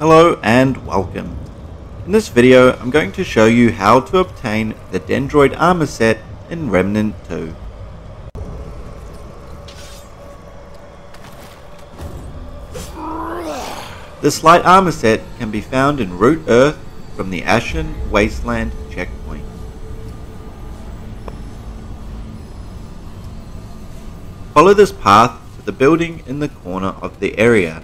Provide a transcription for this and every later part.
Hello and welcome. In this video I'm going to show you how to obtain the Dendroid armor set in Remnant 2. This light armor set can be found in Root Earth from the Ashen Wasteland checkpoint. Follow this path to the building in the corner of the area.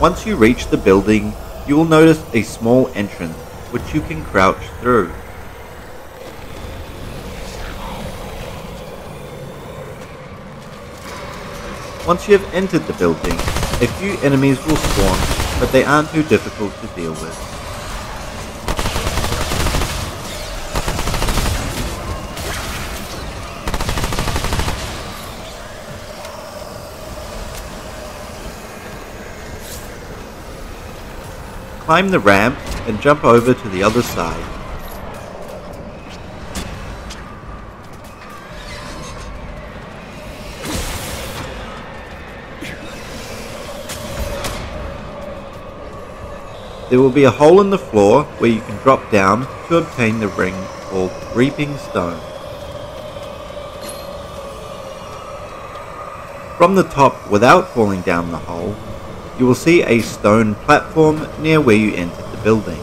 Once you reach the building, you will notice a small entrance which you can crouch through. Once you have entered the building, a few enemies will spawn, but they aren't too difficult to deal with. Climb the ramp and jump over to the other side. There will be a hole in the floor where you can drop down to obtain the ring called Reaping Stone. From the top without falling down the hole, you will see a stone platform near where you entered the building.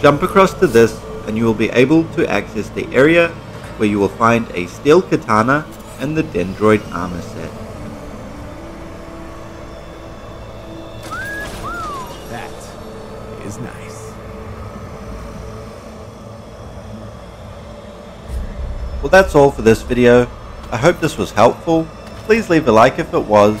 Jump across to this and you will be able to access the area where you will find a steel katana and the dendroid armor set. That is nice. Well that's all for this video. I hope this was helpful. Please leave a like if it was